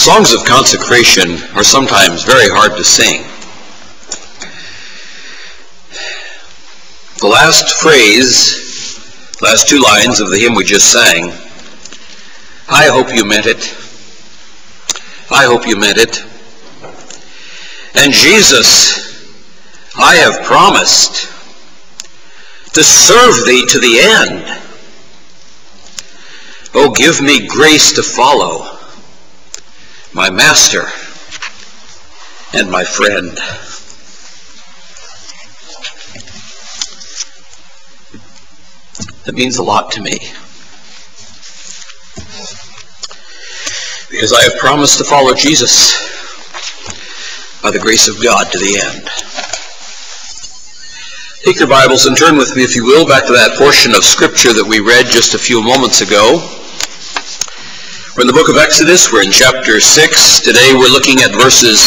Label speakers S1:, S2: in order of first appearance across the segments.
S1: Songs of consecration are sometimes very hard to sing. The last phrase, last two lines of the hymn we just sang, I hope you meant it. I hope you meant it. And Jesus, I have promised to serve thee to the end. Oh, give me grace to follow my master and my friend. That means a lot to me. Because I have promised to follow Jesus by the grace of God to the end. Take your Bibles and turn with me, if you will, back to that portion of Scripture that we read just a few moments ago. We're in the book of Exodus. We're in chapter 6. Today we're looking at verses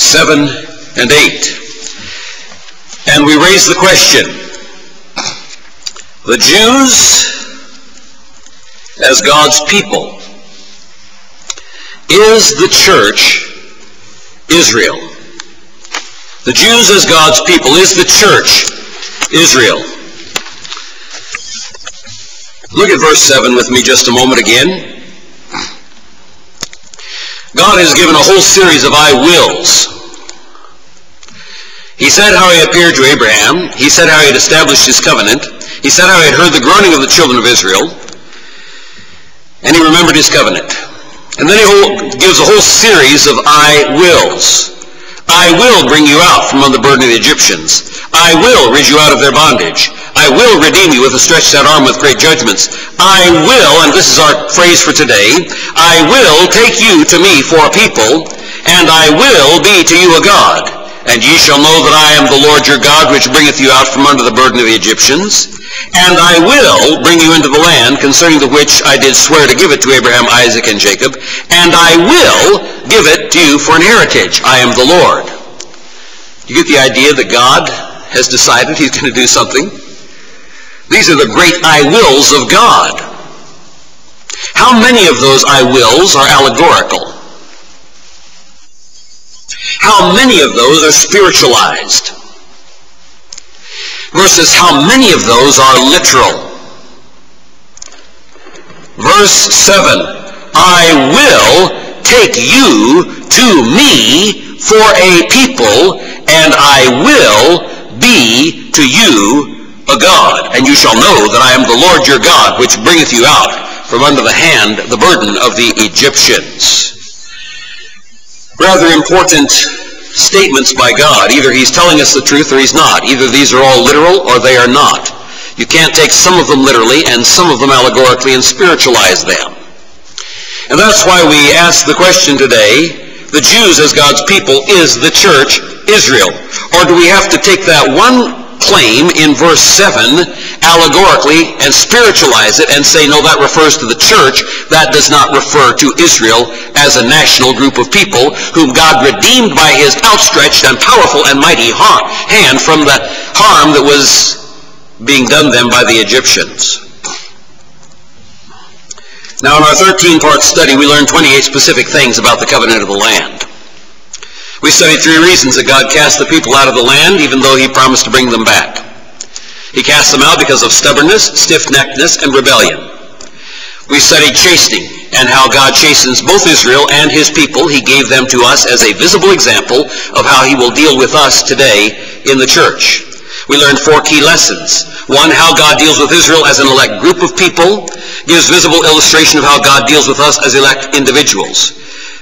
S1: 7 and 8. And we raise the question, the Jews as God's people, is the church Israel? The Jews as God's people, is the church Israel? Look at verse 7 with me just a moment again. God has given a whole series of I wills. He said how he appeared to Abraham. He said how he had established his covenant. He said how he had heard the groaning of the children of Israel. And he remembered his covenant. And then he gives a whole series of I wills. I will bring you out from under the burden of the Egyptians. I will rid you out of their bondage. I will redeem you with a stretched out arm with great judgments. I will, and this is our phrase for today, I will take you to me for a people, and I will be to you a God. And ye shall know that I am the Lord your God, which bringeth you out from under the burden of the Egyptians. And I will bring you into the land concerning the which I did swear to give it to Abraham, Isaac, and Jacob. And I will give it to you for an heritage. I am the Lord. You get the idea that God has decided he's going to do something? These are the great I wills of God. How many of those I wills are allegorical? How many of those are spiritualized? Versus how many of those are literal? Verse 7, I will take you to me for a people, and I will be to you a God, and you shall know that I am the Lord your God, which bringeth you out from under the hand the burden of the Egyptians. Rather important statements by God. Either he's telling us the truth or he's not. Either these are all literal or they are not. You can't take some of them literally and some of them allegorically and spiritualize them. And that's why we ask the question today, the Jews as God's people is the church Israel? Or do we have to take that one claim in verse 7 allegorically and spiritualize it and say, no, that refers to the church. That does not refer to Israel as a national group of people whom God redeemed by his outstretched and powerful and mighty hand from the harm that was being done them by the Egyptians. Now, in our 13-part study, we learned 28 specific things about the covenant of the land. We studied three reasons that God cast the people out of the land, even though he promised to bring them back. He cast them out because of stubbornness, stiff-neckedness, and rebellion. We studied chastening and how God chastens both Israel and his people. He gave them to us as a visible example of how he will deal with us today in the church. We learned four key lessons. One, how God deals with Israel as an elect group of people, gives visible illustration of how God deals with us as elect individuals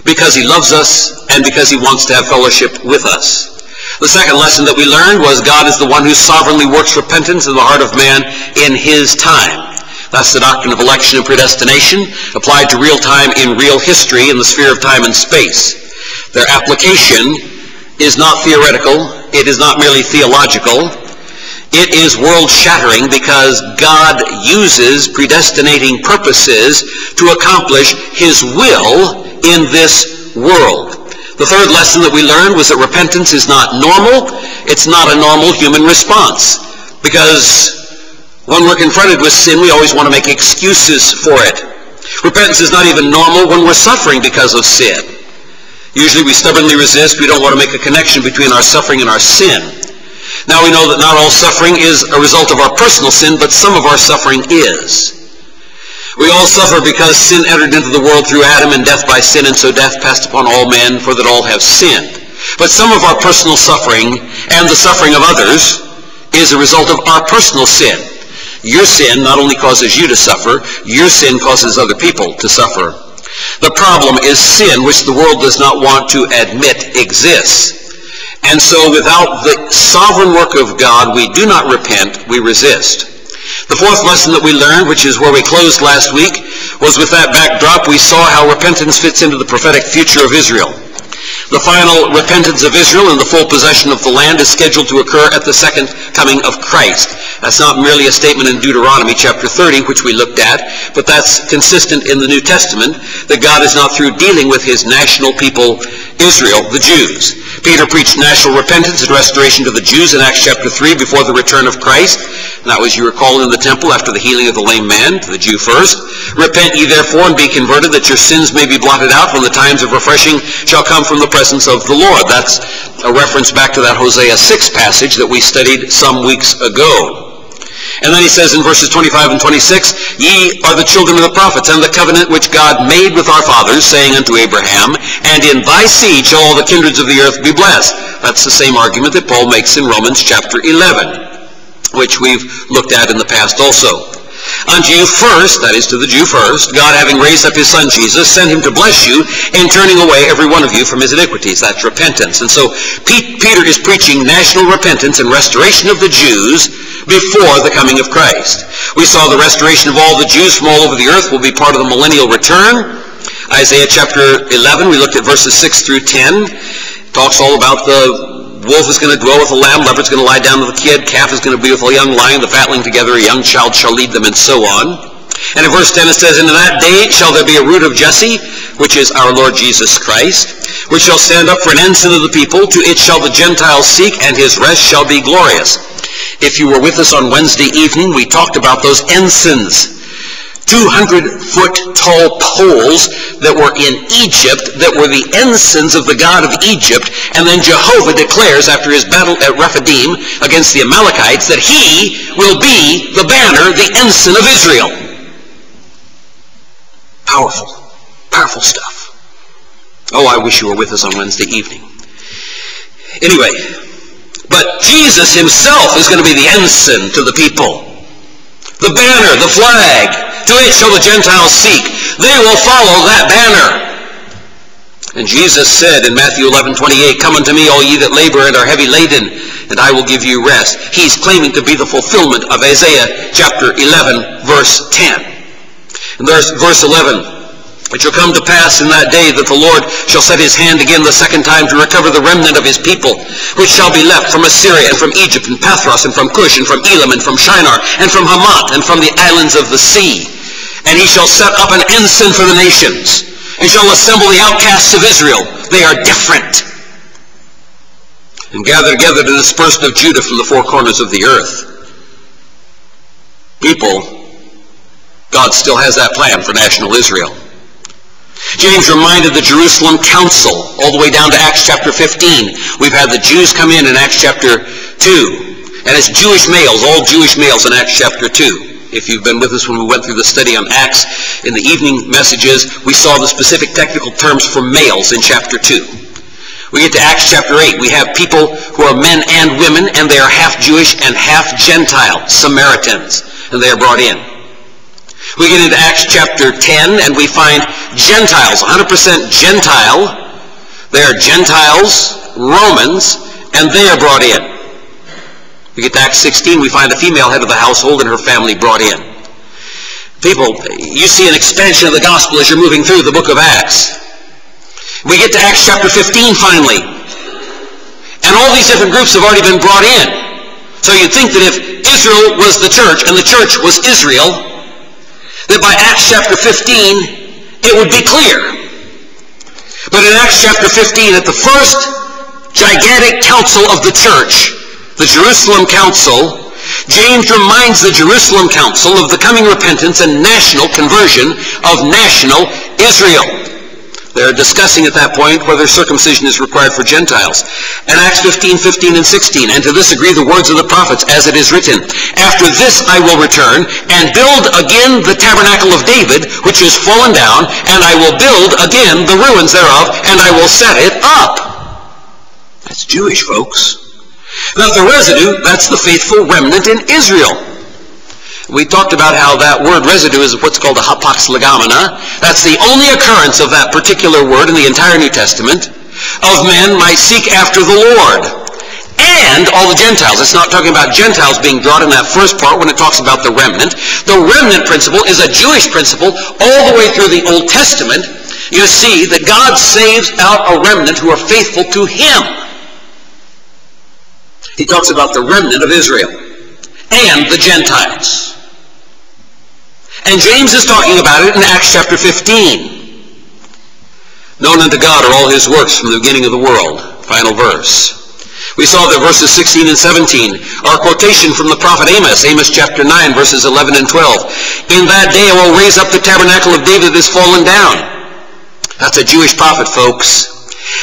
S1: because he loves us and because he wants to have fellowship with us. The second lesson that we learned was God is the one who sovereignly works repentance in the heart of man in his time. That's the doctrine of election and predestination applied to real time in real history in the sphere of time and space. Their application is not theoretical. It is not merely theological. It is world shattering because God uses predestinating purposes to accomplish his will in this world. The third lesson that we learned was that repentance is not normal. It's not a normal human response. Because when we're confronted with sin, we always want to make excuses for it. Repentance is not even normal when we're suffering because of sin. Usually we stubbornly resist. We don't want to make a connection between our suffering and our sin. Now we know that not all suffering is a result of our personal sin, but some of our suffering is. We all suffer because sin entered into the world through Adam and death by sin, and so death passed upon all men, for that all have sinned. But some of our personal suffering and the suffering of others is a result of our personal sin. Your sin not only causes you to suffer, your sin causes other people to suffer. The problem is sin, which the world does not want to admit exists. And so without the sovereign work of God, we do not repent, we resist. The fourth lesson that we learned, which is where we closed last week, was with that backdrop, we saw how repentance fits into the prophetic future of Israel. The final repentance of Israel and the full possession of the land is scheduled to occur at the second coming of Christ. That's not merely a statement in Deuteronomy chapter 30, which we looked at, but that's consistent in the New Testament that God is not through dealing with his national people, Israel, the Jews. Peter preached national repentance and restoration to the Jews in Acts chapter 3 before the return of Christ. And that was, you recall, in the temple after the healing of the lame man, to the Jew first. Repent ye therefore and be converted, that your sins may be blotted out when the times of refreshing shall come from the presence of the Lord. That's a reference back to that Hosea 6 passage that we studied some weeks ago. And then he says in verses 25 and 26, Ye are the children of the prophets, and the covenant which God made with our fathers, saying unto Abraham, And in thy seed shall all the kindreds of the earth be blessed. That's the same argument that Paul makes in Romans chapter 11, which we've looked at in the past also. Unto you first, that is to the Jew first, God having raised up his son Jesus, sent him to bless you in turning away every one of you from his iniquities. That's repentance. And so Peter is preaching national repentance and restoration of the Jews before the coming of Christ. We saw the restoration of all the Jews from all over the earth will be part of the millennial return. Isaiah chapter 11, we looked at verses 6 through 10. Talks all about the wolf is going to dwell with a lamb, leopard's going to lie down with a kid, calf is going to be with a young lion, the fatling together, a young child shall lead them, and so on. And in verse 10 it says, in that day shall there be a root of Jesse, which is our Lord Jesus Christ, which shall stand up for an ensign of the people. To it shall the Gentiles seek, and his rest shall be glorious. If you were with us on Wednesday evening, we talked about those ensigns 200 foot tall poles that were in Egypt that were the ensigns of the God of Egypt. And then Jehovah declares after his battle at Rephidim against the Amalekites that he will be the banner, the ensign of Israel. Powerful, powerful stuff. Oh, I wish you were with us on Wednesday evening. Anyway, but Jesus himself is going to be the ensign to the people. The banner, the flag, to it shall the Gentiles seek. They will follow that banner. And Jesus said in Matthew 11, 28, Come unto me, all ye that labor and are heavy laden, and I will give you rest. He's claiming to be the fulfillment of Isaiah chapter 11, verse 10. And there's verse 11. It shall come to pass in that day that the Lord shall set his hand again the second time to recover the remnant of his people, which shall be left from Assyria and from Egypt and Pathros and from Cush and from Elam and from Shinar and from Hamath and from the islands of the sea. And he shall set up an ensign for the nations and shall assemble the outcasts of Israel. They are different. And gather together the dispersed of Judah from the four corners of the earth. People, God still has that plan for national Israel. James reminded the Jerusalem council all the way down to Acts chapter 15. We've had the Jews come in in Acts chapter 2. And it's Jewish males, all Jewish males in Acts chapter 2. If you've been with us when we went through the study on Acts in the evening messages, we saw the specific technical terms for males in chapter 2. We get to Acts chapter 8. We have people who are men and women, and they are half Jewish and half Gentile, Samaritans, and they are brought in. We get into Acts chapter 10 and we find Gentiles, 100% Gentile. They are Gentiles, Romans, and they are brought in. We get to Acts 16, we find a female head of the household and her family brought in. People, you see an expansion of the gospel as you're moving through the book of Acts. We get to Acts chapter 15 finally. And all these different groups have already been brought in. So you'd think that if Israel was the church and the church was Israel, that by Acts chapter 15, it would be clear. But in Acts chapter 15, at the first gigantic council of the church, the Jerusalem Council, James reminds the Jerusalem Council of the coming repentance and national conversion of national Israel. They're discussing at that point whether circumcision is required for Gentiles. And Acts 15, 15, and 16, and to this agree the words of the prophets, as it is written, After this I will return, and build again the tabernacle of David, which is fallen down, and I will build again the ruins thereof, and I will set it up. That's Jewish, folks. Now the residue, that's the faithful remnant in Israel. We talked about how that word residue is what's called a hapax legomena. That's the only occurrence of that particular word in the entire New Testament of men might seek after the Lord. And all the Gentiles. It's not talking about Gentiles being brought in that first part when it talks about the remnant. The remnant principle is a Jewish principle all the way through the Old Testament. You see that God saves out a remnant who are faithful to Him. He talks about the remnant of Israel and the Gentiles. And James is talking about it in Acts chapter 15. Known unto God are all his works from the beginning of the world. Final verse. We saw that verses 16 and 17 are a quotation from the prophet Amos, Amos chapter 9, verses 11 and 12. In that day I will raise up the tabernacle of David that is fallen down. That's a Jewish prophet, folks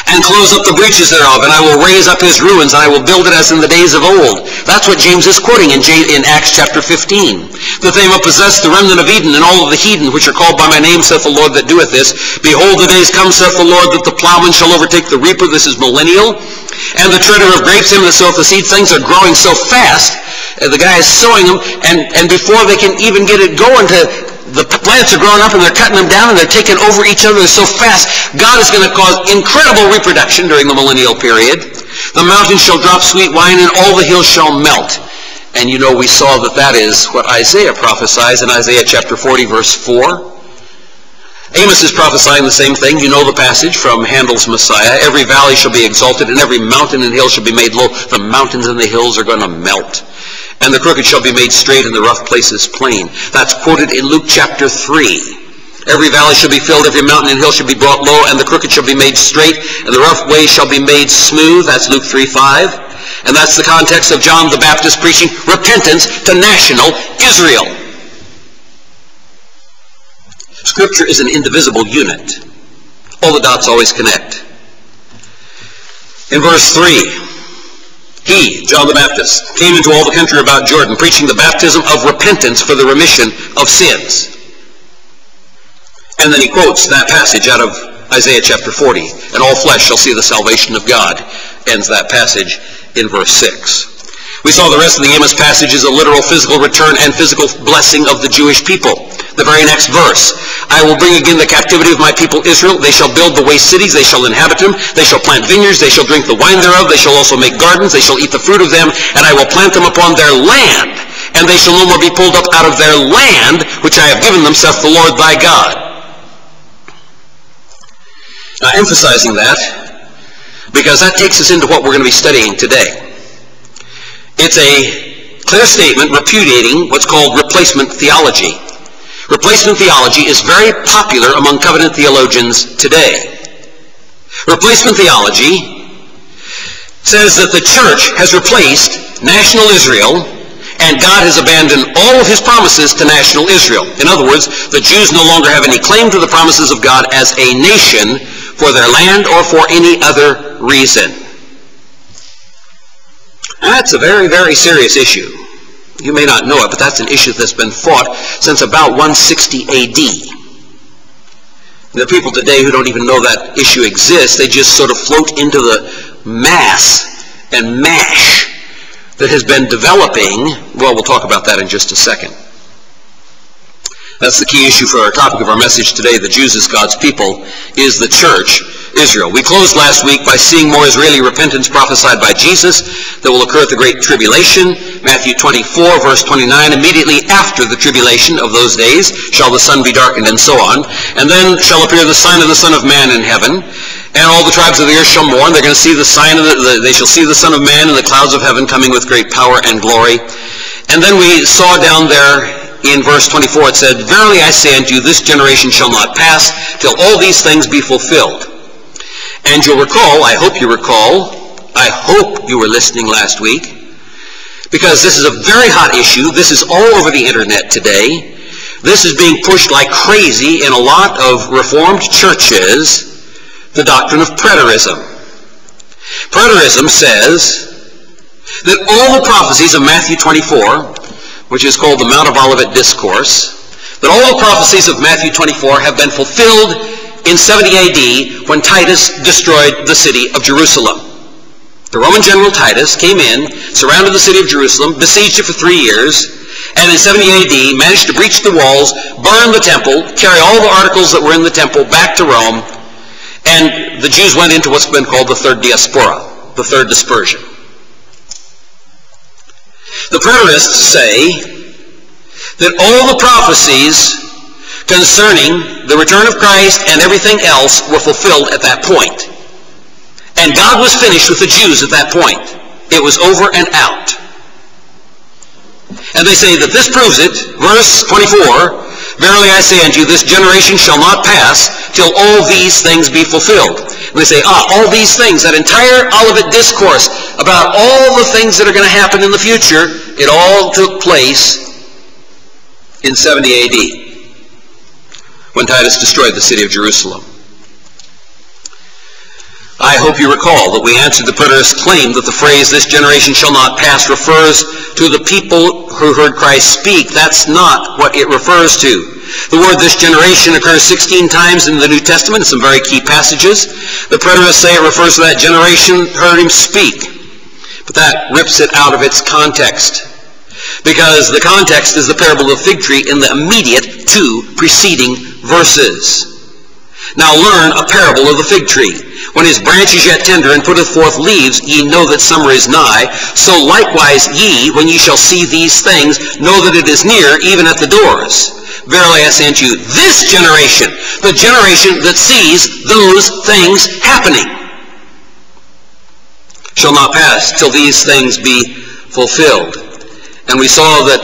S1: and close up the breaches thereof, and I will raise up his ruins, and I will build it as in the days of old. That's what James is quoting in, J- in Acts chapter 15. That they may possess the remnant of Edom and all of the heathen, which are called by my name, saith the Lord that doeth this. Behold, the days come, saith the Lord, that the plowman shall overtake the reaper. This is millennial. And the treader of grapes, him that soweth the seed. Things are growing so fast, uh, the guy is sowing them, and, and before they can even get it going to the plants are growing up and they're cutting them down and they're taking over each other so fast. God is going to cause incredible reproduction during the millennial period. The mountains shall drop sweet wine and all the hills shall melt. And you know we saw that that is what Isaiah prophesies in Isaiah chapter 40 verse 4. Amos is prophesying the same thing. You know the passage from Handel's Messiah. Every valley shall be exalted and every mountain and hill shall be made low. The mountains and the hills are going to melt and the crooked shall be made straight, and the rough places plain. That's quoted in Luke chapter 3. Every valley shall be filled, every mountain and hill shall be brought low, and the crooked shall be made straight, and the rough way shall be made smooth. That's Luke 3 5. And that's the context of John the Baptist preaching repentance to national Israel. Scripture is an indivisible unit. All the dots always connect. In verse 3, he, John the Baptist, came into all the country about Jordan, preaching the baptism of repentance for the remission of sins. And then he quotes that passage out of Isaiah chapter 40. And all flesh shall see the salvation of God. Ends that passage in verse 6. We saw the rest of the Amos passage is a literal physical return and physical blessing of the Jewish people. The very next verse. I will bring again the captivity of my people Israel. They shall build the waste cities. They shall inhabit them. They shall plant vineyards. They shall drink the wine thereof. They shall also make gardens. They shall eat the fruit of them. And I will plant them upon their land. And they shall no more be pulled up out of their land, which I have given them, saith the Lord thy God. Now, emphasizing that, because that takes us into what we're going to be studying today. It's a clear statement repudiating what's called replacement theology. Replacement theology is very popular among covenant theologians today. Replacement theology says that the church has replaced national Israel and God has abandoned all of his promises to national Israel. In other words, the Jews no longer have any claim to the promises of God as a nation for their land or for any other reason. That's a very, very serious issue. You may not know it, but that's an issue that's been fought since about 160 AD. The people today who don't even know that issue exists, they just sort of float into the mass and mash that has been developing. Well, we'll talk about that in just a second. That's the key issue for our topic of our message today. The Jews as God's people is the church, Israel. We closed last week by seeing more Israeli repentance prophesied by Jesus that will occur at the Great Tribulation. Matthew 24, verse 29, immediately after the tribulation of those days shall the sun be darkened and so on. And then shall appear the sign of the Son of Man in heaven. And all the tribes of the earth shall mourn. They're going to see the sign of the, the they shall see the Son of Man in the clouds of heaven coming with great power and glory. And then we saw down there in verse 24 it said, Verily I say unto you, this generation shall not pass till all these things be fulfilled. And you'll recall, I hope you recall, I hope you were listening last week, because this is a very hot issue. This is all over the internet today. This is being pushed like crazy in a lot of Reformed churches. the doctrine of preterism. Preterism says that all the prophecies of Matthew 24, which is called the Mount of Olivet Discourse, that all the prophecies of Matthew 24 have been fulfilled in 70 AD when Titus destroyed the city of Jerusalem. The Roman general Titus came in, surrounded the city of Jerusalem, besieged it for three years, and in 70 AD managed to breach the walls, burn the temple, carry all the articles that were in the temple back to Rome, and the Jews went into what's been called the third diaspora, the third dispersion. The preterists say that all the prophecies concerning the return of Christ and everything else were fulfilled at that point. And God was finished with the Jews at that point. It was over and out. And they say that this proves it. Verse 24, Verily I say unto you, this generation shall not pass till all these things be fulfilled. And they say, ah, all these things, that entire Olivet discourse about all the things that are going to happen in the future, it all took place in 70 AD when Titus destroyed the city of Jerusalem. I hope you recall that we answered the preterist claim that the phrase, this generation shall not pass, refers to the people who heard Christ speak. That's not what it refers to. The word this generation occurs 16 times in the New Testament in some very key passages. The preterists say it refers to that generation heard him speak. But that rips it out of its context. Because the context is the parable of the fig tree in the immediate two preceding verses. Now learn a parable of the fig tree. When his branch is yet tender and putteth forth leaves, ye know that summer is nigh. So likewise ye, when ye shall see these things, know that it is near, even at the doors. Verily I say unto you, this generation, the generation that sees those things happening, shall not pass till these things be fulfilled. And we saw that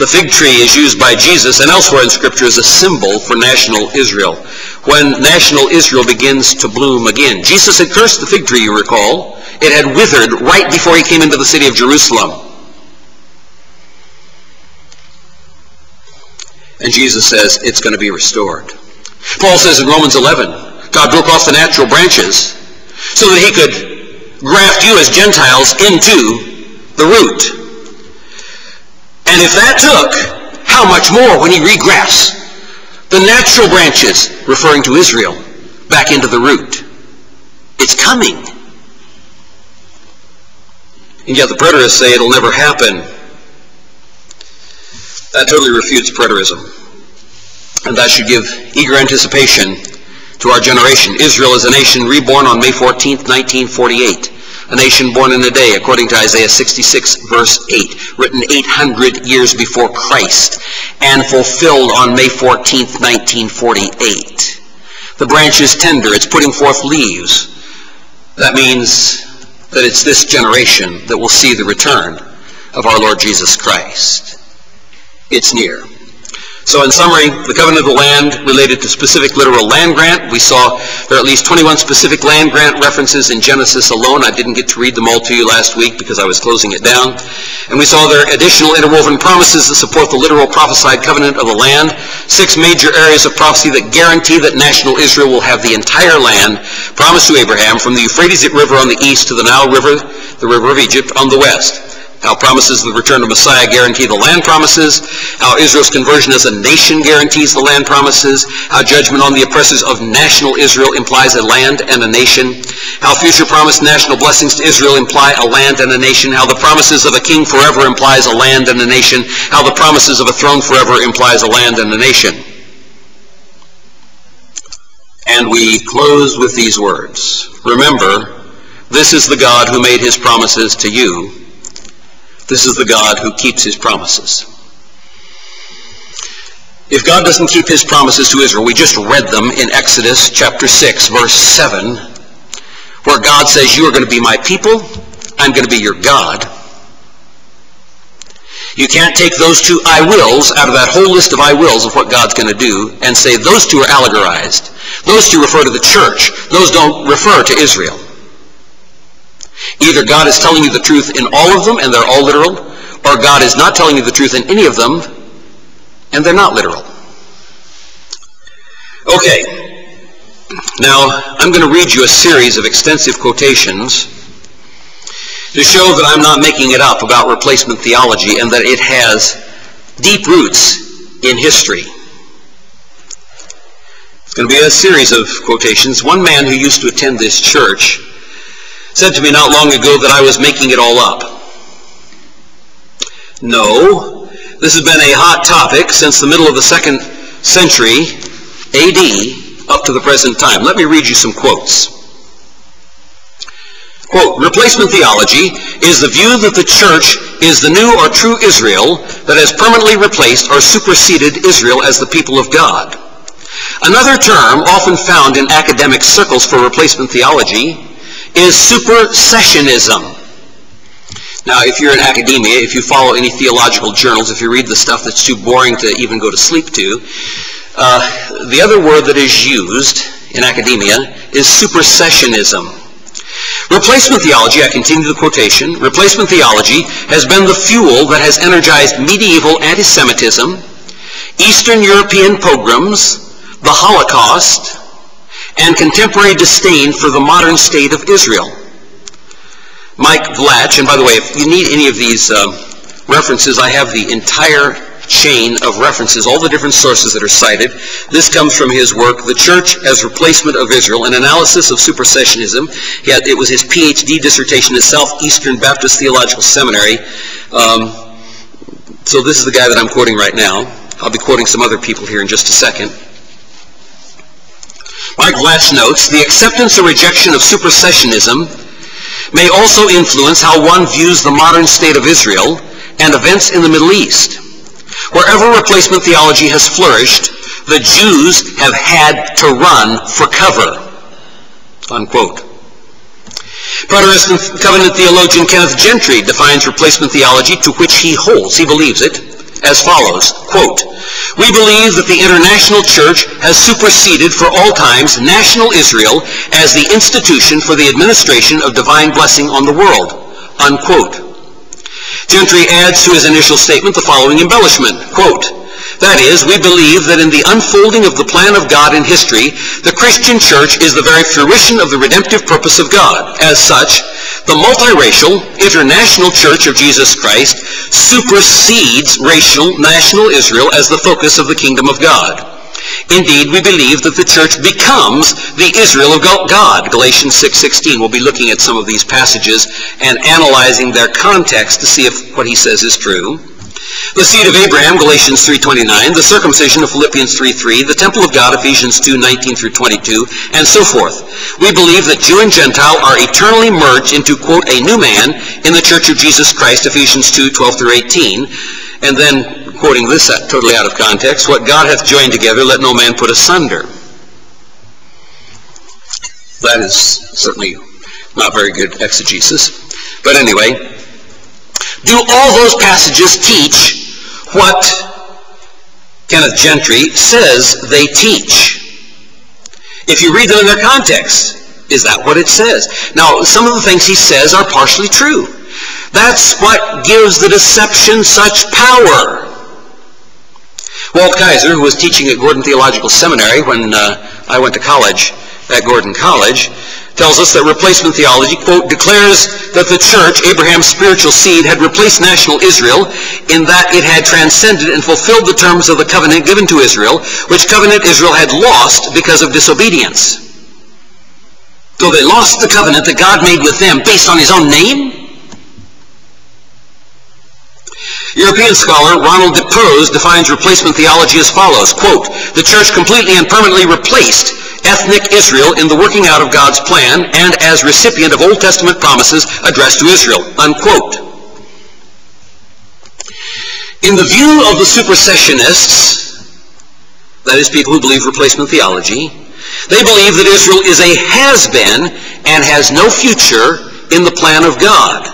S1: the fig tree is used by Jesus and elsewhere in Scripture as a symbol for national Israel. When national Israel begins to bloom again. Jesus had cursed the fig tree, you recall. It had withered right before he came into the city of Jerusalem. And Jesus says it's going to be restored. Paul says in Romans 11, God broke off the natural branches so that he could graft you as Gentiles into the root. And if that took, how much more when he regrafts the natural branches, referring to Israel, back into the root. It's coming. And yet the preterists say it'll never happen. That totally refutes preterism. And that should give eager anticipation to our generation. Israel is a nation reborn on May 14th, 1948 a nation born in a day, according to Isaiah 66, verse 8, written 800 years before Christ, and fulfilled on May 14, 1948. The branch is tender, it's putting forth leaves. That means that it's this generation that will see the return of our Lord Jesus Christ. It's near. So in summary, the covenant of the land related to specific literal land grant. We saw there are at least 21 specific land grant references in Genesis alone. I didn't get to read them all to you last week because I was closing it down. And we saw there are additional interwoven promises that support the literal prophesied covenant of the land. Six major areas of prophecy that guarantee that national Israel will have the entire land promised to Abraham from the Euphrates River on the east to the Nile River, the river of Egypt on the west how promises of the return of Messiah guarantee the land promises, how Israel's conversion as a nation guarantees the land promises, how judgment on the oppressors of national Israel implies a land and a nation, how future promised national blessings to Israel imply a land and a nation, how the promises of a king forever implies a land and a nation, how the promises of a throne forever implies a land and a nation. And we close with these words. Remember, this is the God who made his promises to you this is the God who keeps his promises. If God doesn't keep his promises to Israel, we just read them in Exodus chapter 6, verse 7, where God says, You are going to be my people, I'm going to be your God. You can't take those two I wills out of that whole list of I wills of what God's going to do and say those two are allegorized. Those two refer to the church. Those don't refer to Israel. Either God is telling you the truth in all of them and they're all literal, or God is not telling you the truth in any of them and they're not literal. Okay. Now, I'm going to read you a series of extensive quotations to show that I'm not making it up about replacement theology and that it has deep roots in history. It's going to be a series of quotations. One man who used to attend this church said to me not long ago that I was making it all up. No, this has been a hot topic since the middle of the second century AD up to the present time. Let me read you some quotes. Quote, replacement theology is the view that the church is the new or true Israel that has permanently replaced or superseded Israel as the people of God. Another term often found in academic circles for replacement theology is supersessionism. Now, if you're in academia, if you follow any theological journals, if you read the stuff that's too boring to even go to sleep to, uh, the other word that is used in academia is supersessionism. Replacement theology, I continue the quotation, replacement theology has been the fuel that has energized medieval anti-Semitism, Eastern European pogroms, the Holocaust, and contemporary disdain for the modern state of Israel. Mike Vlach, and by the way, if you need any of these uh, references, I have the entire chain of references, all the different sources that are cited. This comes from his work, The Church as Replacement of Israel, an analysis of supersessionism. Had, it was his PhD dissertation at Southeastern Baptist Theological Seminary. Um, so this is the guy that I'm quoting right now. I'll be quoting some other people here in just a second. Mike Vlach notes, the acceptance or rejection of supersessionism may also influence how one views the modern state of Israel and events in the Middle East. Wherever replacement theology has flourished, the Jews have had to run for cover. Unquote. Protestant covenant theologian Kenneth Gentry defines replacement theology to which he holds, he believes it, as follows, quote, We believe that the international church has superseded for all times national Israel as the institution for the administration of divine blessing on the world, unquote. Gentry adds to his initial statement the following embellishment, quote, that is, we believe that in the unfolding of the plan of God in history, the Christian church is the very fruition of the redemptive purpose of God. As such, the multiracial, international church of Jesus Christ supersedes racial, national Israel as the focus of the kingdom of God. Indeed, we believe that the church becomes the Israel of God. Galatians 6.16. We'll be looking at some of these passages and analyzing their context to see if what he says is true. The seed of Abraham, Galatians 3.29, the circumcision of Philippians 3.3, the temple of God, Ephesians 2.19 through 22, and so forth. We believe that Jew and Gentile are eternally merged into, quote, a new man in the church of Jesus Christ, Ephesians 2.12 through 18. And then, quoting this uh, totally out of context, what God hath joined together, let no man put asunder. That is certainly not very good exegesis. But anyway, do all those passages teach what Kenneth Gentry says they teach? If you read them in their context, is that what it says? Now, some of the things he says are partially true. That's what gives the deception such power. Walt Kaiser, who was teaching at Gordon Theological Seminary when uh, I went to college at Gordon College, tells us that replacement theology, quote, declares that the church, Abraham's spiritual seed, had replaced national Israel in that it had transcended and fulfilled the terms of the covenant given to Israel, which covenant Israel had lost because of disobedience. So they lost the covenant that God made with them based on his own name? European scholar Ronald Diprose defines replacement theology as follows, quote, the church completely and permanently replaced ethnic Israel in the working out of God's plan and as recipient of Old Testament promises addressed to Israel, unquote. In the view of the supersessionists, that is people who believe replacement theology, they believe that Israel is a has-been and has no future in the plan of God.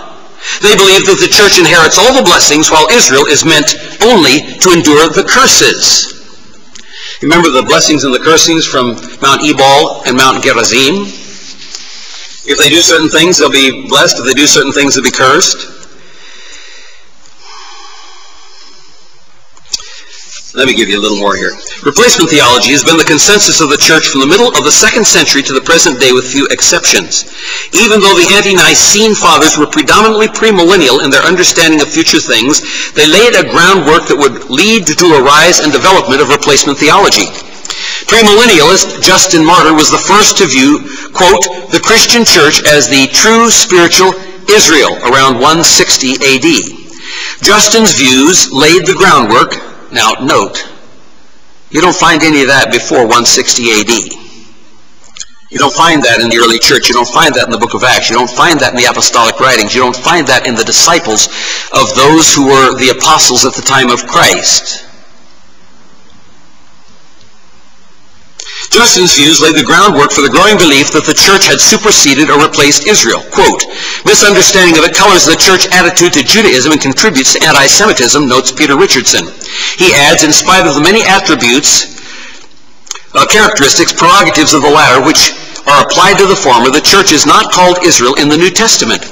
S1: They believe that the church inherits all the blessings while Israel is meant only to endure the curses. Remember the blessings and the cursings from Mount Ebal and Mount Gerizim? If they do certain things, they'll be blessed. If they do certain things, they'll be cursed. Let me give you a little more here. Replacement theology has been the consensus of the church from the middle of the second century to the present day with few exceptions. Even though the ante-Nicene fathers were predominantly premillennial in their understanding of future things, they laid a groundwork that would lead to a rise and development of replacement theology. Premillennialist Justin Martyr was the first to view, quote, the Christian church as the true spiritual Israel around 160 AD. Justin's views laid the groundwork now, note, you don't find any of that before 160 AD. You don't find that in the early church. You don't find that in the book of Acts. You don't find that in the apostolic writings. You don't find that in the disciples of those who were the apostles at the time of Christ. Justin's views laid the groundwork for the growing belief that the church had superseded or replaced Israel. Quote, misunderstanding of it colors the church attitude to Judaism and contributes to anti-Semitism, notes Peter Richardson. He adds, in spite of the many attributes, uh, characteristics, prerogatives of the latter, which are applied to the former, the church is not called Israel in the New Testament.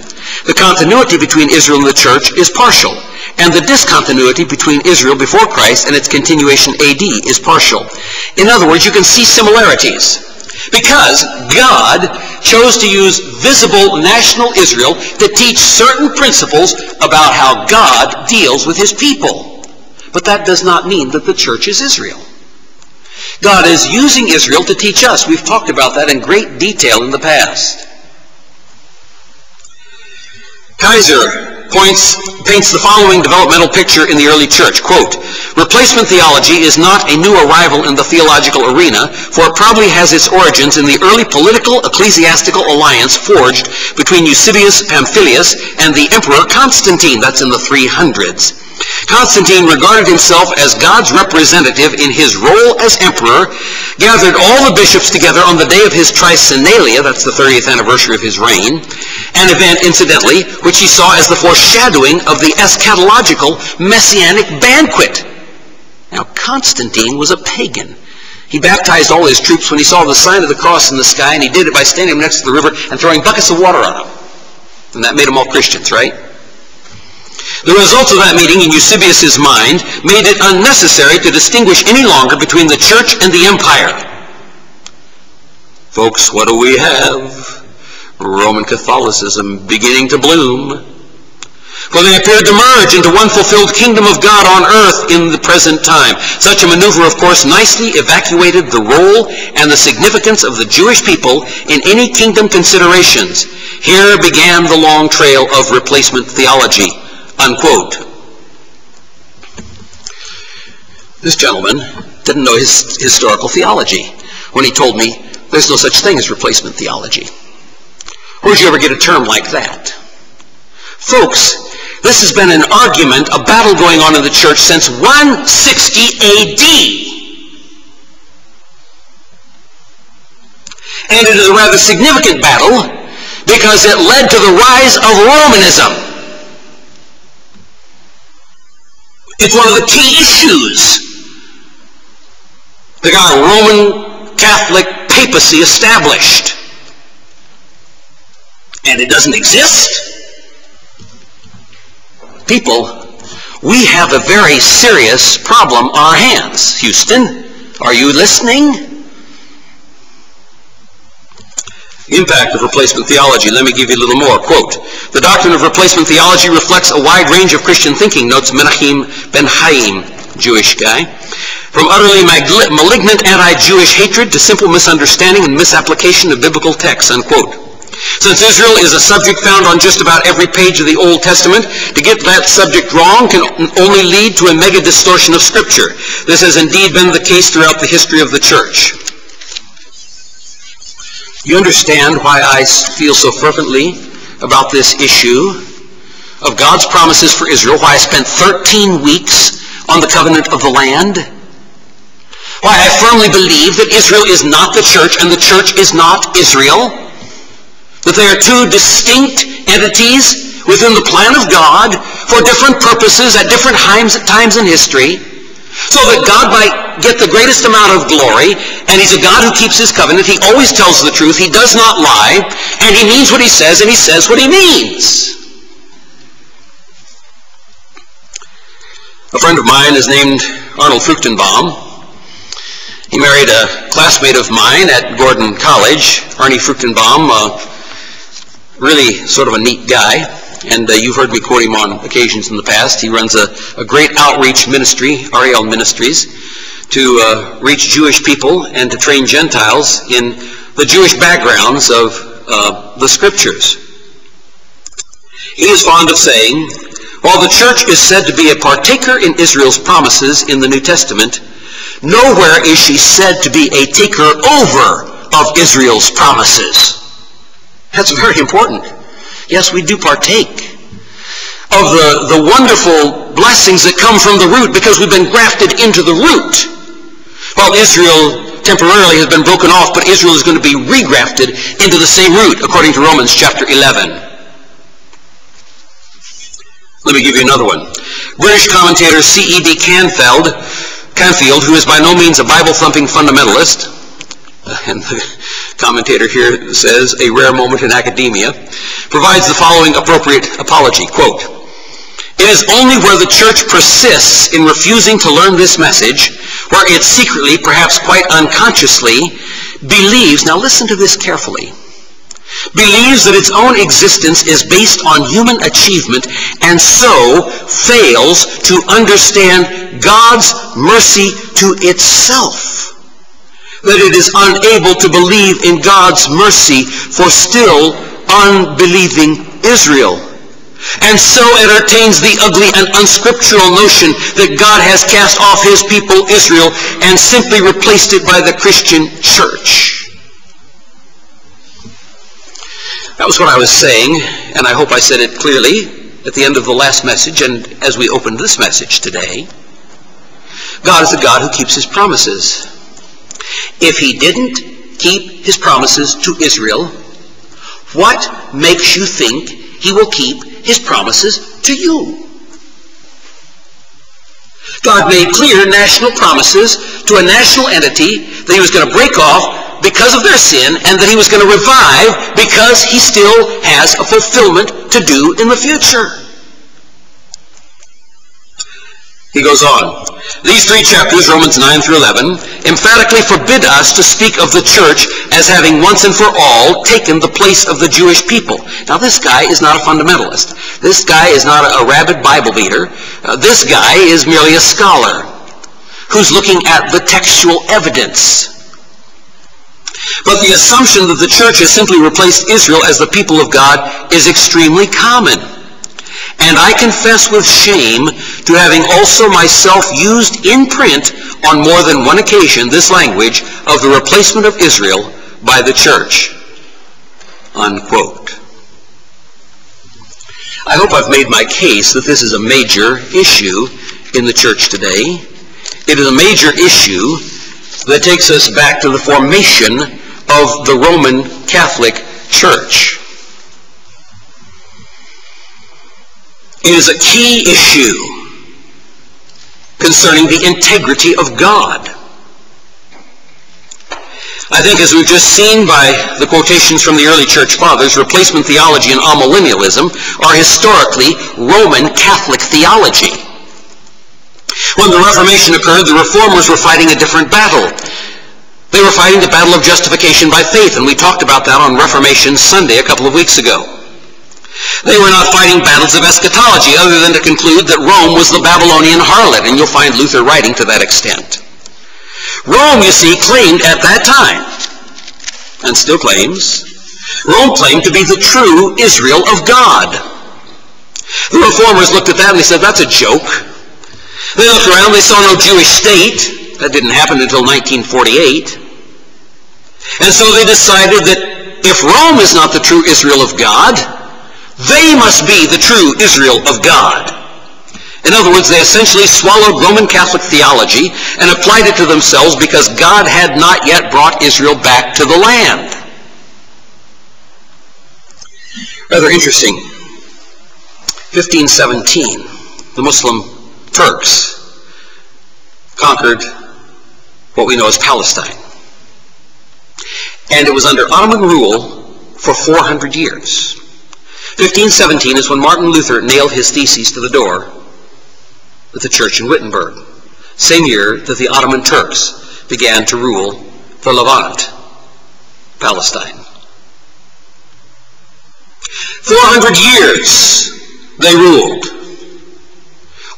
S1: The continuity between Israel and the church is partial, and the discontinuity between Israel before Christ and its continuation AD is partial. In other words, you can see similarities. Because God chose to use visible national Israel to teach certain principles about how God deals with his people. But that does not mean that the church is Israel. God is using Israel to teach us. We've talked about that in great detail in the past. Kaiser points, paints the following developmental picture in the early church. Quote, replacement theology is not a new arrival in the theological arena, for it probably has its origins in the early political ecclesiastical alliance forged between Eusebius Pamphilus and the Emperor Constantine. That's in the 300s. Constantine regarded himself as God's representative in his role as emperor, gathered all the bishops together on the day of his tricennalia, that's the 30th anniversary of his reign, an event, incidentally, which he saw as the foreshadowing of the eschatological messianic banquet. Now, Constantine was a pagan. He baptized all his troops when he saw the sign of the cross in the sky, and he did it by standing next to the river and throwing buckets of water on them. And that made them all Christians, right? The results of that meeting in Eusebius's mind made it unnecessary to distinguish any longer between the church and the empire. Folks, what do we have? Roman Catholicism beginning to bloom. For they appeared to merge into one fulfilled kingdom of God on earth in the present time. Such a maneuver, of course, nicely evacuated the role and the significance of the Jewish people in any kingdom considerations. Here began the long trail of replacement theology. Unquote. This gentleman didn't know his historical theology when he told me there's no such thing as replacement theology. Where'd you ever get a term like that? Folks, this has been an argument, a battle going on in the church since 160 AD. And it is a rather significant battle because it led to the rise of Romanism. It's one of the key issues that got a Roman Catholic papacy established. And it doesn't exist. People, we have a very serious problem on our hands. Houston, are you listening? Impact of replacement theology. Let me give you a little more. Quote, the doctrine of replacement theology reflects a wide range of Christian thinking, notes Menachem Ben Haim, Jewish guy. From utterly malignant anti-Jewish hatred to simple misunderstanding and misapplication of biblical texts, unquote. Since Israel is a subject found on just about every page of the Old Testament, to get that subject wrong can only lead to a mega distortion of Scripture. This has indeed been the case throughout the history of the church. You understand why I feel so fervently about this issue of God's promises for Israel, why I spent 13 weeks on the covenant of the land, why I firmly believe that Israel is not the church and the church is not Israel, that they are two distinct entities within the plan of God for different purposes at different times, times in history, so that God might get the greatest amount of glory, and he's a God who keeps his covenant. He always tells the truth. He does not lie, and he means what he says, and he says what he means. A friend of mine is named Arnold Fruchtenbaum. He married a classmate of mine at Gordon College, Arnie Fruchtenbaum, uh, really sort of a neat guy. And uh, you've heard me quote him on occasions in the past. He runs a, a great outreach ministry, Ariel Ministries, to uh, reach Jewish people and to train Gentiles in the Jewish backgrounds of uh, the Scriptures. He is fond of saying, while the church is said to be a partaker in Israel's promises in the New Testament, nowhere is she said to be a taker over of Israel's promises. That's very important. Yes, we do partake of the, the wonderful blessings that come from the root because we've been grafted into the root. While Israel temporarily has been broken off, but Israel is going to be regrafted into the same root, according to Romans chapter 11. Let me give you another one. British commentator C.E.B. Cranfield, Cranfield, who is by no means a Bible-thumping fundamentalist, and the commentator here says, a rare moment in academia, provides the following appropriate apology. Quote, it is only where the church persists in refusing to learn this message, where it secretly, perhaps quite unconsciously, believes, now listen to this carefully, believes that its own existence is based on human achievement and so fails to understand God's mercy to itself. That it is unable to believe in God's mercy for still unbelieving Israel. And so entertains the ugly and unscriptural notion that God has cast off his people Israel and simply replaced it by the Christian church. That was what I was saying, and I hope I said it clearly at the end of the last message and as we opened this message today. God is a God who keeps his promises. If he didn't keep his promises to Israel, what makes you think he will keep his promises to you? God made clear national promises to a national entity that he was going to break off because of their sin and that he was going to revive because he still has a fulfillment to do in the future. He goes on. These three chapters, Romans 9 through 11, emphatically forbid us to speak of the church as having once and for all taken the place of the Jewish people. Now this guy is not a fundamentalist. This guy is not a rabid Bible beater. Uh, this guy is merely a scholar who's looking at the textual evidence but the assumption that the church has simply replaced Israel as the people of God is extremely common. And I confess with shame to having also myself used in print on more than one occasion this language of the replacement of Israel by the church. Unquote. I hope I've made my case that this is a major issue in the church today. It is a major issue that takes us back to the formation of the Roman Catholic Church. It is a key issue concerning the integrity of God. I think as we've just seen by the quotations from the early church fathers, replacement theology and amillennialism are historically Roman Catholic theology. When the Reformation occurred, the Reformers were fighting a different battle. They were fighting the battle of justification by faith, and we talked about that on Reformation Sunday a couple of weeks ago. They were not fighting battles of eschatology other than to conclude that Rome was the Babylonian harlot, and you'll find Luther writing to that extent. Rome, you see, claimed at that time, and still claims, Rome claimed to be the true Israel of God. The reformers looked at that and they said, that's a joke. They looked around, they saw no Jewish state. That didn't happen until 1948. And so they decided that if Rome is not the true Israel of God, they must be the true Israel of God. In other words, they essentially swallowed Roman Catholic theology and applied it to themselves because God had not yet brought Israel back to the land. Rather interesting. 1517, the Muslim Turks conquered what we know as Palestine. And it was under Ottoman rule for 400 years. 1517 is when Martin Luther nailed his theses to the door with the church in Wittenberg, same year that the Ottoman Turks began to rule the Levant, Palestine. 400 years they ruled.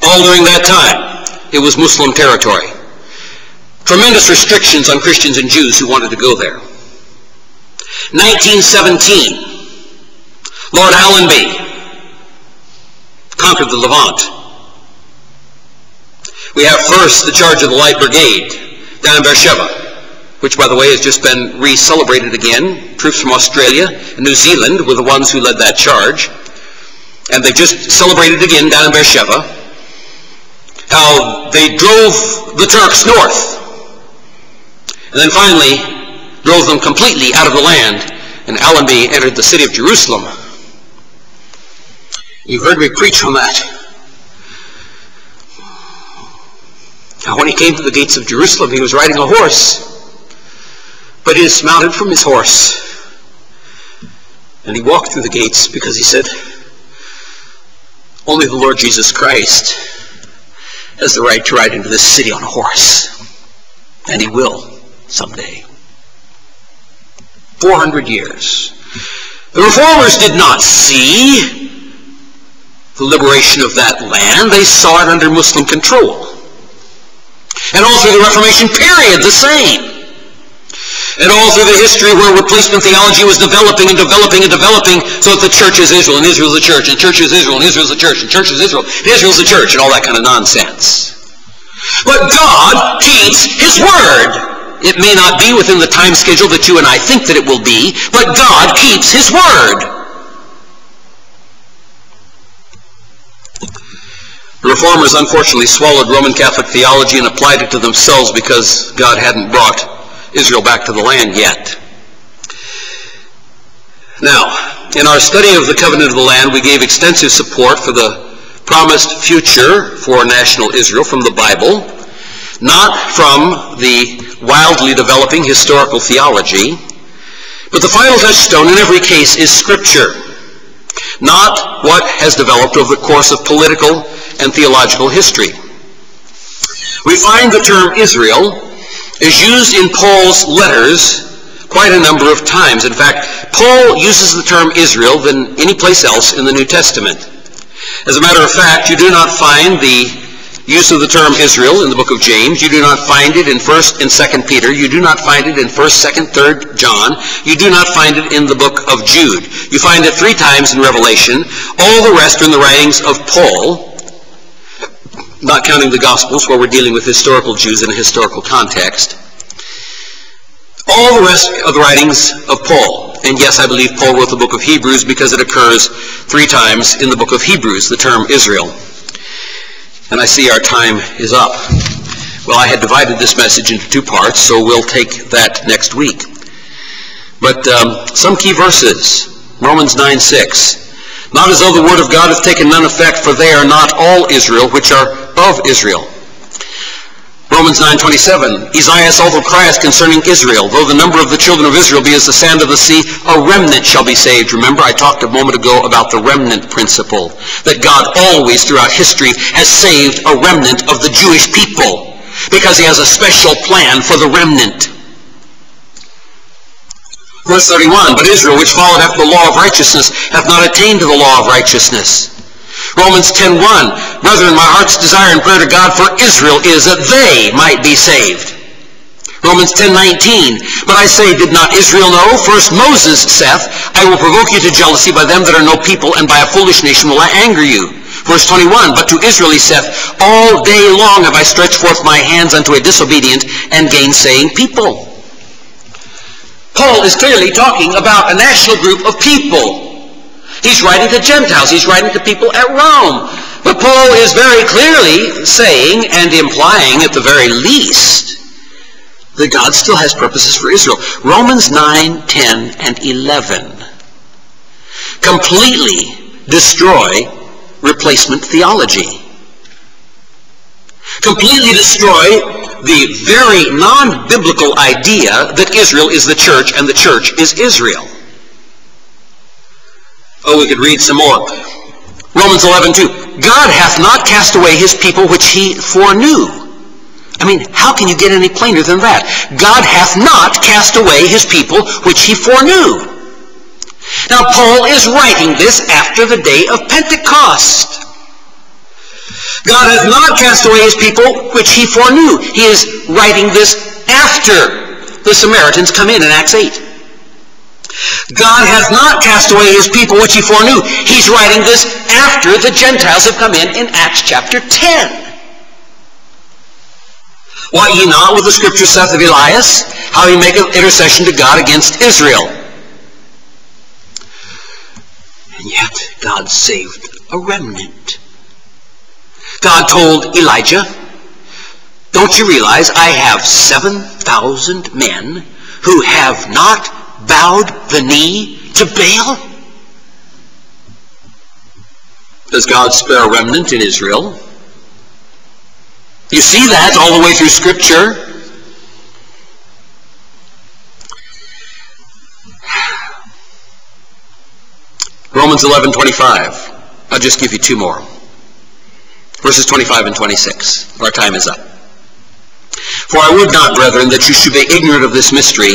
S1: All during that time, it was Muslim territory. Tremendous restrictions on Christians and Jews who wanted to go there. 1917, Lord Allenby conquered the Levant. We have first the charge of the Light Brigade down in Beersheba, which, by the way, has just been re-celebrated again. Troops from Australia and New Zealand were the ones who led that charge. And they just celebrated again down in Beersheba how they drove the Turks north. And then finally drove them completely out of the land. And Allenby entered the city of Jerusalem. You heard me preach on that. Now, when he came to the gates of Jerusalem, he was riding a horse. But he dismounted from his horse. And he walked through the gates because he said, only the Lord Jesus Christ has the right to ride into this city on a horse. And he will someday. 400 years. The reformers did not see the liberation of that land. They saw it under Muslim control. And all through the Reformation period, the same. And all through the history where replacement theology was developing and developing and developing so that the church is Israel and Israel is the church and church is Israel and Israel is the church and church is Israel and Israel is the church and all that kind of nonsense. But God keeps His word. It may not be within the time schedule that you and I think that it will be, but God keeps His word. The reformers unfortunately swallowed Roman Catholic theology and applied it to themselves because God hadn't brought Israel back to the land yet. Now, in our study of the covenant of the land, we gave extensive support for the promised future for national Israel from the Bible, not from the wildly developing historical theology, but the final touchstone in every case is Scripture, not what has developed over the course of political and theological history. We find the term Israel is used in Paul's letters quite a number of times. In fact, Paul uses the term Israel than any place else in the New Testament. As a matter of fact, you do not find the use of the term Israel in the book of James. You do not find it in 1st and 2nd Peter. You do not find it in 1st, 2nd, 3rd John. You do not find it in the book of Jude. You find it three times in Revelation. All the rest are in the writings of Paul, not counting the Gospels where we're dealing with historical Jews in a historical context. All the rest of the writings of Paul. And yes, I believe Paul wrote the book of Hebrews because it occurs three times in the book of Hebrews, the term Israel. And I see our time is up. Well, I had divided this message into two parts, so we'll take that next week. But um, some key verses. Romans 9 6. Not as though the word of God hath taken none effect, for they are not all Israel which are of Israel. Romans 9.27, Esaias also crieth concerning Israel, though the number of the children of Israel be as the sand of the sea, a remnant shall be saved. Remember, I talked a moment ago about the remnant principle, that God always throughout history has saved a remnant of the Jewish people, because he has a special plan for the remnant. Verse 31, But Israel, which followed after the law of righteousness, hath not attained to the law of righteousness. Romans 10.1, Brethren, my heart's desire and prayer to God for Israel is that they might be saved. Romans 10.19, But I say, did not Israel know? First Moses saith, I will provoke you to jealousy by them that are no people, and by a foolish nation will I anger you. Verse 21, But to Israel he saith, All day long have I stretched forth my hands unto a disobedient and gainsaying people. Paul is clearly talking about a national group of people. He's writing to Gentiles. He's writing to people at Rome. But Paul is very clearly saying and implying at the very least that God still has purposes for Israel. Romans 9, 10, and 11 completely destroy replacement theology. Completely destroy the very non-biblical idea that Israel is the church and the church is Israel. Oh, we could read some more. Romans 11, 2. God hath not cast away his people which he foreknew. I mean, how can you get any plainer than that? God hath not cast away his people which he foreknew. Now, Paul is writing this after the day of Pentecost. God hath not cast away his people which he foreknew. He is writing this after the Samaritans come in in Acts 8. God hath not cast away his people which he foreknew. He's writing this after the Gentiles have come in in Acts chapter 10. What ye not with the scripture saith of Elias, how he maketh intercession to God against Israel. And yet God saved a remnant. God told Elijah, don't you realize I have 7,000 men who have not bowed the knee to Baal? Does God spare a remnant in Israel? You see that all the way through Scripture. Romans 11:25. I'll just give you two more. Verses 25 and 26. Our time is up. For I would not, brethren, that you should be ignorant of this mystery.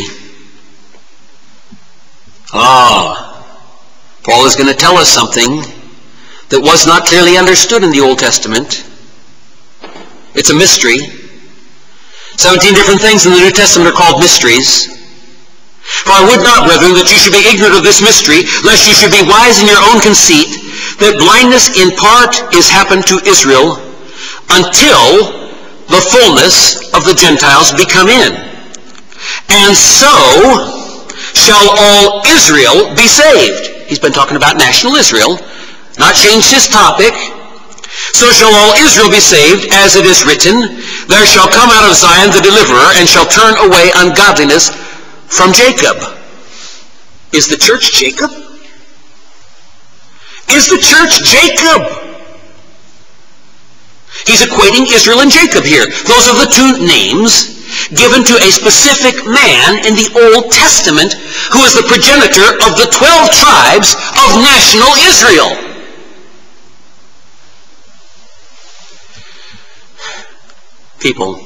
S1: Ah, Paul is going to tell us something that was not clearly understood in the Old Testament. It's a mystery. Seventeen different things in the New Testament are called mysteries. For I would not, brethren, that you should be ignorant of this mystery, lest you should be wise in your own conceit, that blindness in part is happened to Israel until the fullness of the Gentiles become in. And so shall all Israel be saved. He's been talking about national Israel, not changed his topic, so shall all Israel be saved, as it is written, There shall come out of Zion the deliverer, and shall turn away ungodliness from Jacob. Is the church Jacob? Is the church Jacob? He's equating Israel and Jacob here. Those are the two names given to a specific man in the Old Testament who is the progenitor of the 12 tribes of national Israel. people.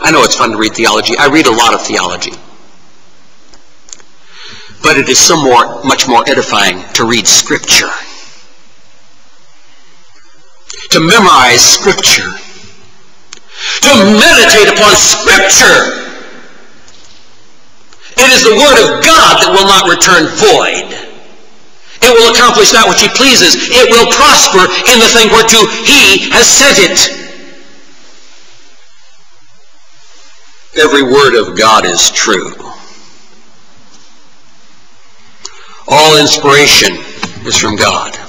S1: I know it's fun to read theology. I read a lot of theology. But it is so more, much more edifying to read Scripture. To memorize Scripture. To meditate upon Scripture. It is the Word of God that will not return void. It will accomplish that which He pleases. It will prosper in the thing whereto He has sent it. Every word of God is true. All inspiration is from God.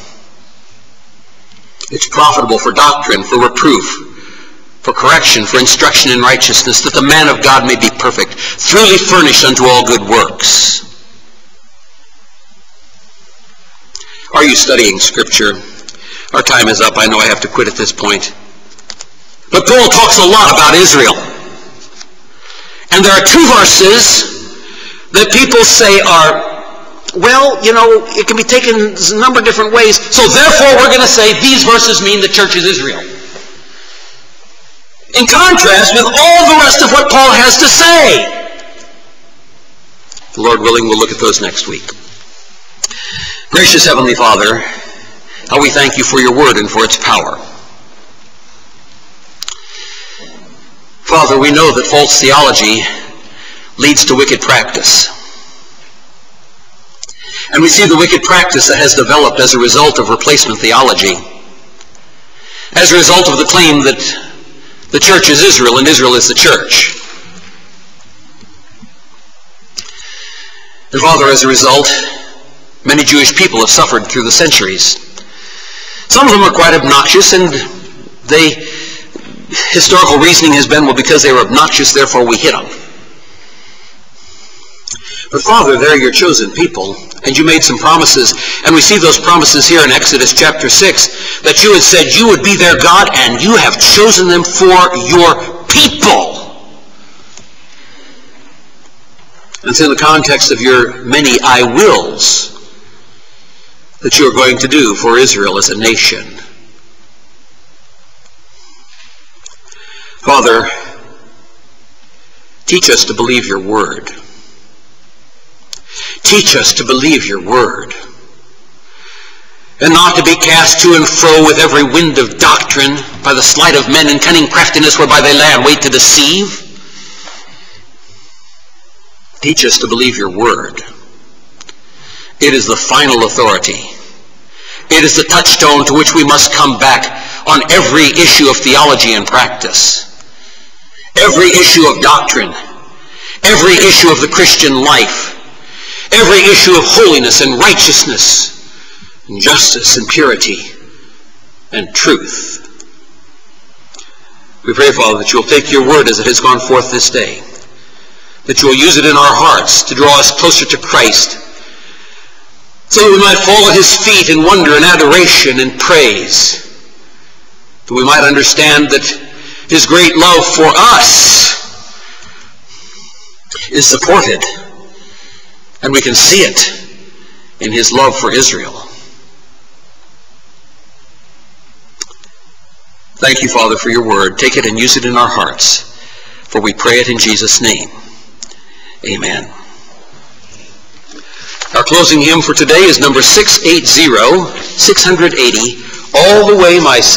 S1: It's profitable for doctrine, for reproof, for correction, for instruction in righteousness, that the man of God may be perfect, thoroughly furnished unto all good works. Are you studying Scripture? Our time is up. I know I have to quit at this point. But Paul talks a lot about Israel. And there are two verses that people say are, well, you know, it can be taken a number of different ways. So therefore, we're going to say these verses mean the church is Israel. In contrast with all the rest of what Paul has to say. The Lord willing, we'll look at those next week. Gracious Heavenly Father, how we thank you for your word and for its power. Father, we know that false theology leads to wicked practice. And we see the wicked practice that has developed as a result of replacement theology. As a result of the claim that the church is Israel and Israel is the church. And Father, as a result, many Jewish people have suffered through the centuries. Some of them are quite obnoxious and they historical reasoning has been, well, because they were obnoxious, therefore we hit them. But Father, they're your chosen people, and you made some promises, and we see those promises here in Exodus chapter 6, that you had said you would be their God, and you have chosen them for your people. And it's in the context of your many I wills that you are going to do for Israel as a nation. Father, teach us to believe your word. Teach us to believe your word and not to be cast to and fro with every wind of doctrine by the sleight of men and cunning craftiness whereby they lay wait to deceive. Teach us to believe your word. It is the final authority. It is the touchstone to which we must come back on every issue of theology and practice. Every issue of doctrine. Every issue of the Christian life. Every issue of holiness and righteousness and justice and purity and truth. We pray, Father, that you'll take your word as it has gone forth this day, that you'll use it in our hearts to draw us closer to Christ, so that we might fall at his feet in wonder and adoration and praise, that we might understand that his great love for us is supported, and we can see it in his love for Israel. Thank you, Father, for your word. Take it and use it in our hearts, for we pray it in Jesus' name. Amen. Our closing hymn for today is number 680, 680, All the Way My Savior.